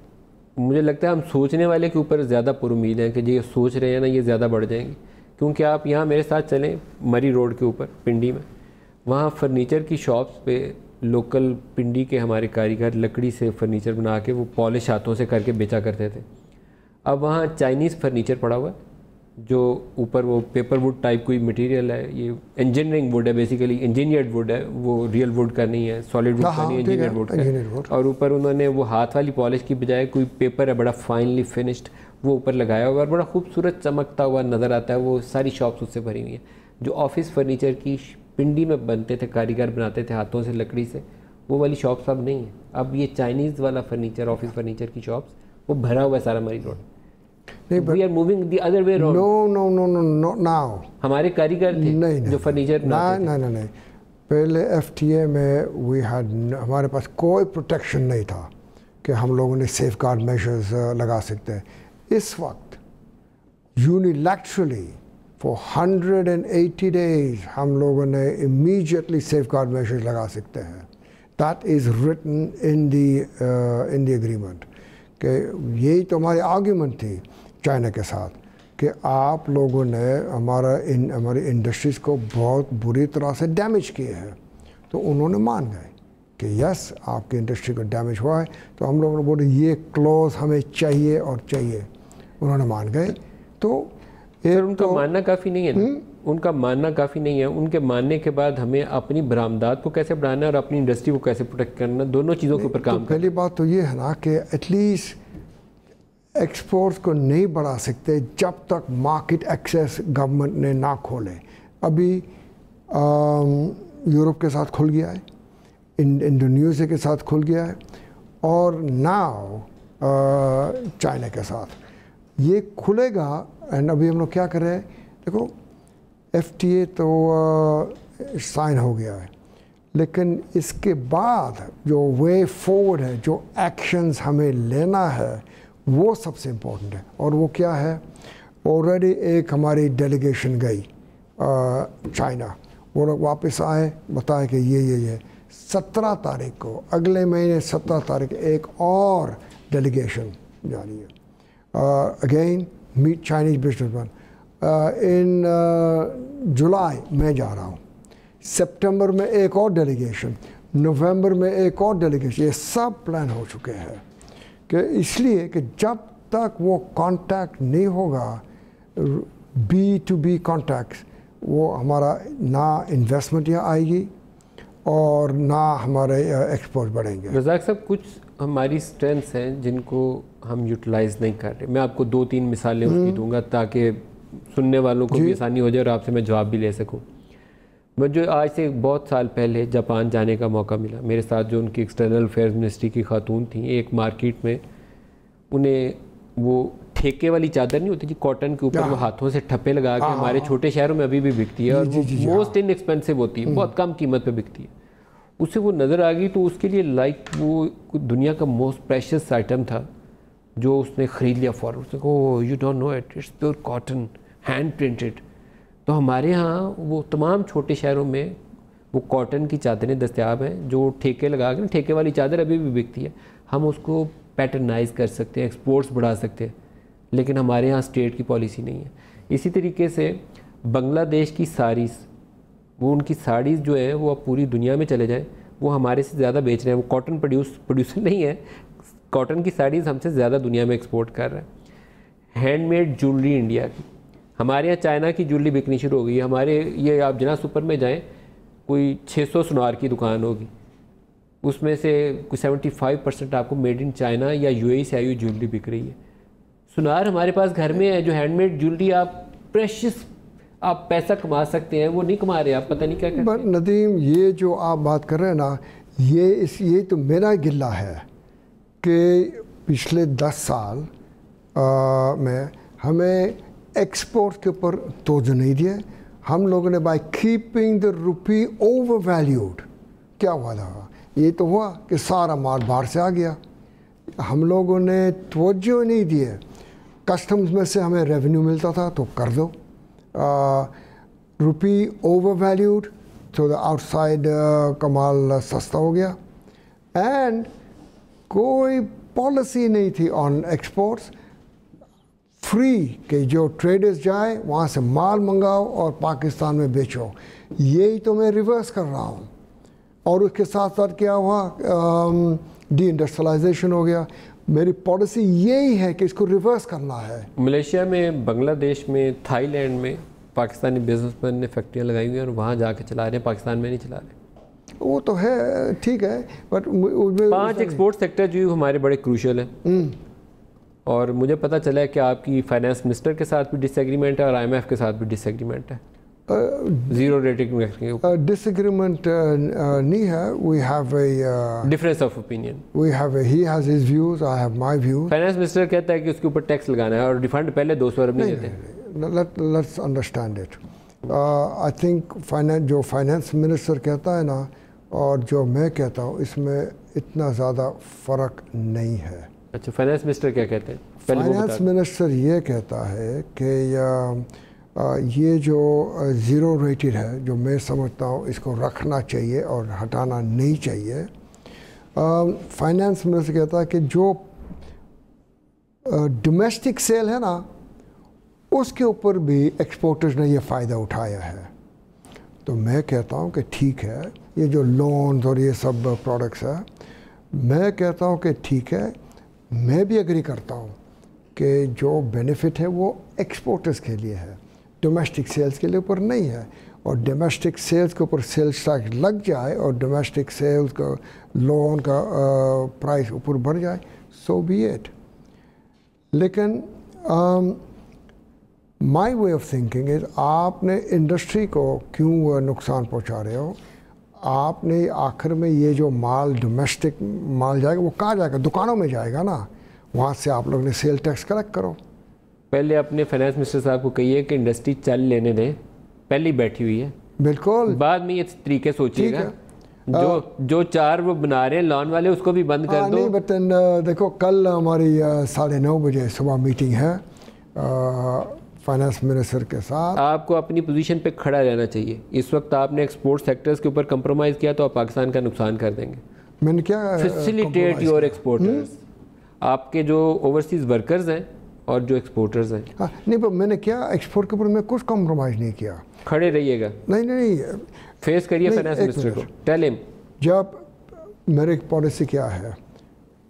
मुझे लगता है हम सोचने वाले के ऊपर ज़्यादा पुर उम्मीद हैं कि ये सोच रहे हैं ना ये ज़्यादा बढ़ जाएँगे। क्योंकि आप यहाँ मेरे साथ चलें मरी रोड के ऊपर पिंडी में। वहाँ फर्नीचर की शॉप्स पे लोकल पिंडी के हमारे कारीगर लकड़ी से फर्नीचर बना के वो पॉलिश हाथों से करके बेचा करते थे। अब वहाँ चाइनीज़ फर्नीचर पड़ा हुआ है जो ऊपर वो पेपर वुड टाइप कोई मटेरियल है ये इंजीनियरिंग वुड है बेसिकली इंजीनियर्ड वुड है वो रियल वुड का नहीं है सॉलिड वुड का नहीं इंजीनियर्ड वुड का और ऊपर उन्होंने वो हाथ वाली पॉलिश की बजाय कोई पेपर है बड़ा फाइनली फिनिश्ड वो ऊपर लगाया हुआ है और बड़ा खूबसूरत चमकता हुआ नज़र आता है वो सारी शॉप्स उससे भरी हुई हैं। जो ऑफ़िस फर्नीचर की पिंडी में बनते थे कारीगर बनाते थे हाथों से लकड़ी से वो वाली शॉप्स अब नहीं है। अब ये चाइनीज़ वाला फर्नीचर ऑफ़िस फर्नीचर की शॉप्स वो भरा हुआ है सारा Murree road we are moving the other way no no no no no now हमारे कारीगर थे नहीं, जो फर्नीचर नहीं नहीं नहीं। पहले एफ़ टी ए में वी हैड हमारे पास कोई प्रोटेक्शन नहीं था कि हम लोगों ने सेफ़ गार्ड मेजर्स लगा सकते। हैं इस वक्त यूनिलैटरली फॉर 180 डेज़ हम लोगों ने इमीजिएटली सेफ़ गार्ड मेजर्स लगा सकते हैं। That is written in the in the agreement कि यही तो हमारी आर्ग्यूमेंट थी चाइना के साथ, कि आप लोगों ने हमारा इन, हमारी इंडस्ट्रीज़ को बहुत बुरी तरह से डैमेज किए हैं। तो उन्होंने मान गए कि यस आपकी इंडस्ट्री को डैमेज हुआ है तो हम लोगों ने बोले, ये क्लोज हमें चाहिए और चाहिए। उन्होंने मान गए। तो एक उनका तो, मानना काफ़ी नहीं है ना? हुँ? हम्म? उनका मानना काफ़ी नहीं है। उनके मानने के बाद हमें अपनी बरामदात को कैसे बढ़ाना और अपनी इंडस्ट्री को कैसे प्रोटेक्ट करना दोनों चीज़ों के ऊपर काम तो पहली बात तो ये है ना कि एटलीस्ट एक्सपोर्ट्स को नहीं बढ़ा सकते जब तक मार्केट एक्सेस गवर्नमेंट ने ना खोले। अभी यूरोप के साथ खुल गया है इंडोनेशिया के साथ खुल गया है और नाव चाइना के साथ। ये खुलेगा एंड अभी हम लोग क्या कर रहे हैं? देखो एफटीए तो साइन हो गया है। लेकिन इसके बाद जो वे फॉरवर्ड है, जो एक्शंस हमें लेना है, वो सबसे इम्पोर्टेंट है। और वो क्या है? ऑलरेडी एक हमारी डेलीगेशन गई चाइना वो लोग वापस आए, बताए कि ये ये ये। सत्रह तारीख को, अगले महीने सत्रह तारीख, एक और डेलीगेशन जा रही है। Again meet Chinese businessman in July में जा रहा हूँ। सितंबर में एक और डेलीगेशन नवंबर में एक और डेलीगेशन ये सब प्लान हो चुके हैं। कि इसलिए कि जब तक वो कांटेक्ट नहीं होगा बी टू बी कांटेक्ट वो हमारा ना इन्वेस्टमेंट यहाँ आएगी और ना हमारे एक्सपोर्ट बढ़ेंगे। रजाक साहब, कुछ हमारी स्ट्रेंथ्स हैं जिनको हम यूटिलाइज नहीं कर रहे। मैं आपको दो तीन मिसालें उसकी हम्म। दूँगा ताकि सुनने वालों को भी आसानी हो जाए और आपसे मैं जवाब भी ले सकूँ। मुझे आज से बहुत साल पहले जापान जाने का मौका मिला। मेरे साथ जो उनकी एक्सटर्नल अफेयर्स मिनिस्ट्री की खातून थी एक मार्केट में उन्हें वो ठेके वाली चादर नहीं होती जी कॉटन के ऊपर वो हाँ। हाथों से ठप्पे लगा के हाँ, हमारे हाँ, छोटे शहरों में अभी भी बिकती है और वो मोस्ट इनएक्सपेंसिव होती है हम्म। बहुत कम कीमत पे बिकती है। उसे वो नज़र आ गई तो उसके लिए लाइक वो दुनिया का मोस्ट प्रेशस आइटम था। जो उसने ख़रीद लिया फ़ौर उसने कहो you don't know it it's pure cotton hand printed तो हमारे यहाँ वो तमाम छोटे शहरों में वो कॉटन की चादरें दस्तियाब हैं, जो ठेके लगा कर ठेके वाली चादर अभी भी बिकती है। हम उसको पैटर्नाइज कर सकते हैं एक्सपोर्ट्स बढ़ा सकते हैं, लेकिन हमारे यहाँ स्टेट की पॉलिसी नहीं है। इसी तरीके से बांग्लादेश की साड़ीज़ वो उनकी साड़ीज़ जो है, वो अब पूरी दुनिया में चले जाएँ, वो हमारे से ज़्यादा बेच रहे हैं। वो कॉटन प्रोड्यूस प्रोड्यूसर नहीं है कॉटन की साड़ीज़ हमसे ज़्यादा दुनिया में एक्सपोर्ट कर रहे हैं। हैंडमेड ज्वेलरी इंडिया की। हमारे यहाँ चाइना की ज्वेलरी बिकनी शुरू हो गई हमारे ये आप जना सुपर में जाएँ कोई 600 सुनार की दुकान होगी। उसमें से कोई 75 परसेंट आपको मेड इन चाइना या यूएई से आई हुई ज्वेलरी बिक रही है। सुनार हमारे पास घर में है जो हैंडमेड ज्वेलरी आप प्रेशियस आप पैसा कमा सकते हैं वो नहीं कमा रहे आप पता नहीं क्या करते नदीम ये जो आप बात कर रहे हैं ना ये इस ये तो मेरा गिल्ला है। कि पिछले दस साल आ, में हमें एक्सपोर्ट के ऊपर तोजह नहीं दिए हम लोगों ने by keeping the rupee over valued क्या हुआ था? ये तो हुआ कि सारा माल बाहर से आ गया। हम लोगों ने तोज्जो नहीं दिए। कस्टम्स में से हमें रेवेन्यू मिलता था तो कर दो। रुपी ओवर वैल्यूड तो आउटसाइड का माल सस्ता हो गया। एंड कोई पॉलिसी नहीं थी ऑन एक्सपोर्ट्स फ्री कि जो ट्रेडर्स जाए, वहाँ से माल मंगाओ और पाकिस्तान में बेचो। यही तो मैं रिवर्स कर रहा हूँ। और उसके साथ साथ क्या हुआ? डी इंडस्ट्रलाइजेशन हो गया। मेरी पॉलिसी यही है कि इसको रिवर्स करना है। मलेशिया में, बांग्लादेश में, थाईलैंड में पाकिस्तानी बिजनेसमैन ने फैक्ट्रियाँ लगाई हुई हैं और वहाँ जाके चला रहे हैं, पाकिस्तान में नहीं चला रहे। वो तो है ठीक है बट पाँच एक्सपोर्ट सेक्टर जो हमारे बड़े क्रूशल हैं। हम्म। और मुझे पता चला है कि आपकी फाइनेंस मिनिस्टर के साथ भी डिसएग्रीमेंट है और आईएमएफ के साथ भी डिसएग्रीमेंट है। ज़ीरो रेटिंग डिसएग्रीमेंट नहीं है। We have a difference of opinion we have he has his views I have my views finance minister कहता है कि उसके ऊपर टैक्स लगाना है और रिफंड पहले 200 अरब नहीं देते। Let's understand it I think finance जो फाइनेंस मिनिस्टर कहता है ना और जो मैं कहता हूँ इसमें इतना ज़्यादा फ़र्क नहीं है। अच्छा फाइनेंस मिनिस्टर क्या कहते हैं? फाइनेंस मिनिस्टर ये कहता है कि ये जो ज़ीरो रेटेड है जो मैं समझता हूँ इसको रखना चाहिए और हटाना नहीं चाहिए। फाइनेंस मिनिस्टर कहता है कि जो डोमेस्टिक सेल है ना उसके ऊपर भी एक्सपोर्टर्स ने ये फ़ायदा उठाया है। तो मैं कहता हूँ कि ठीक है ये जो लोन्स और ये सब प्रोडक्ट्स है, मैं कहता हूँ कि ठीक है, मैं भी एग्री करता हूँ कि जो बेनिफिट है वो एक्सपोर्टर्स के लिए है डोमेस्टिक सेल्स के लिए ऊपर नहीं है। और डोमेस्टिक सेल्स के ऊपर सेल्स टैक्स लग जाए और डोमेस्टिक सेल्स का लोन का प्राइस ऊपर बढ़ जाए सो बी इट लेकिन my way of thinking is आपने इंडस्ट्री को क्यों नुकसान पहुँचा रहे हो? आपने आखिर में ये जो माल डोमेस्टिक माल जाएगा वो कहाँ जाएगा? दुकानों में जाएगा ना। वहाँ से आप लोग ने सेल टैक्स कलेक्ट करो। पहले अपने फाइनेंस मिनिस्टर साहब को कहिए कि इंडस्ट्री चल लेने दें। पहले बैठी हुई है। बिल्कुल। बाद में ये तरीके सोचिएगा जो जो चार वो बना रहे हैं लॉन वाले उसको भी बंद कर दो। नहीं बट देखो कल हमारी साढ़े नौ बजे सुबह मीटिंग है। फाइनेंस मिनिस्टर के साथ। आपको अपनी पोजीशन पे खड़ा रहना चाहिए। इस वक्त आपने एक्सपोर्ट सेक्टर्स के ऊपर कंप्रोमाइज़ किया तो आप पाकिस्तान का नुकसान कर देंगे। मैंने क्या फैसिलिटेट योर एक्सपोर्टर्स आपके जो ओवरसीज़ वर्कर्स हैं और जो एक्सपोर्टर्स हैं। हाँ नहीं पर मैंने क्या एक्सपोर्ट के ऊपर मैं कुछ कॉम्प्रोमाइज़ नहीं किया। खड़े रहिएगा। नहीं नहीं फेस करिए फाइनेंस मिनिस्टर को। टेल हिम जब मेरी पॉलिसी क्या है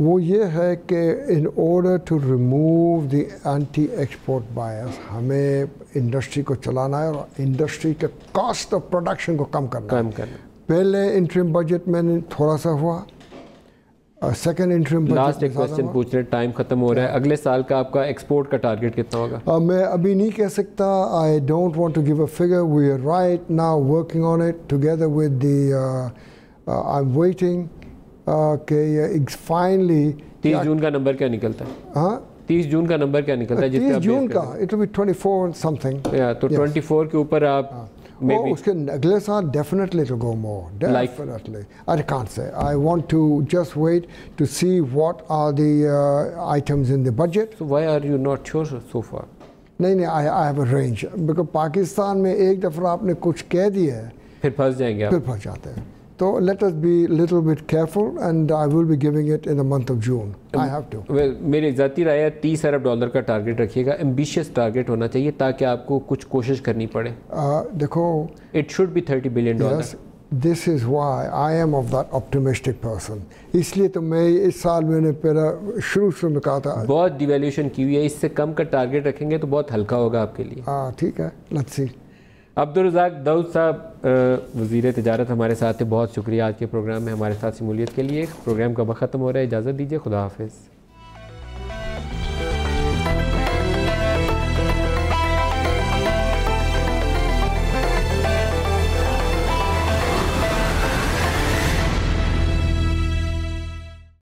वो ये है कि in order to remove the anti export bias हमें इंडस्ट्री को चलाना है और इंडस्ट्री के कॉस्ट ऑफ़ प्रोडक्शन को कम करना कम करना पहले इंट्रीम बजट में थोड़ा सा हुआ सेकेंड इंट्रीम लास्ट एक क्वेश्चन पूछ रहे टाइम खत्म हो रहा है। अगले साल का आपका एक्सपोर्ट का टारगेट कितना होगा? uh, मैं अभी नहीं कह सकता I don't want to give a figure we are right now working on it together with the I am waiting कि फाइनली तीस जून का नंबर क्या निकलता है? हाँ? तीस जून का नंबर क्या निकलता है तीस जून का it will be twenty four something या तो ट्वेंटी फोर के ऊपर आप maybe उसके अगले साल definitely to go more. Like- Definitely. I can't say. I want to just wait to see what are the uh, items in the budget. so why are you not sure so far? नहीं नहीं I I have a range because Pakistan में एक दफ़ा आपने कुछ कह दिया है फिर फंस जाएँगे फिर फंस जाते हैं। तो let us be little bit careful and I will be giving it in the month of June I have to Well, मेरी ज़ाती राय है तीस अरब डॉलर का टारगेट रखिएगा। एम्बिशियस टारगेट होना चाहिए ताकि आपको कुछ कोशिश करनी पड़े। Uh, देखो it should be thirty billion dollar this is why I am of that optimistic person इसलिए तो मैं इस साल मैंने पहला शुरू शुरू में कहा था। बहुत डिवेल्यूशन की हुई है इससे कम का टारगेट रखेंगे तो बहुत हल्का होगा आपके लिए। आ, ठीक है सी अब्दुलरजाक दाऊद साहब वज़ीर तजारत हमारे साथ थे। बहुत शुक्रिया आज के प्रोग्राम में हमारे साथ शमूलियत के लिए। प्रोग्राम का वक्त ख़त्म हो रहा है, इजाज़त दीजिए। खुदा हाफिज़।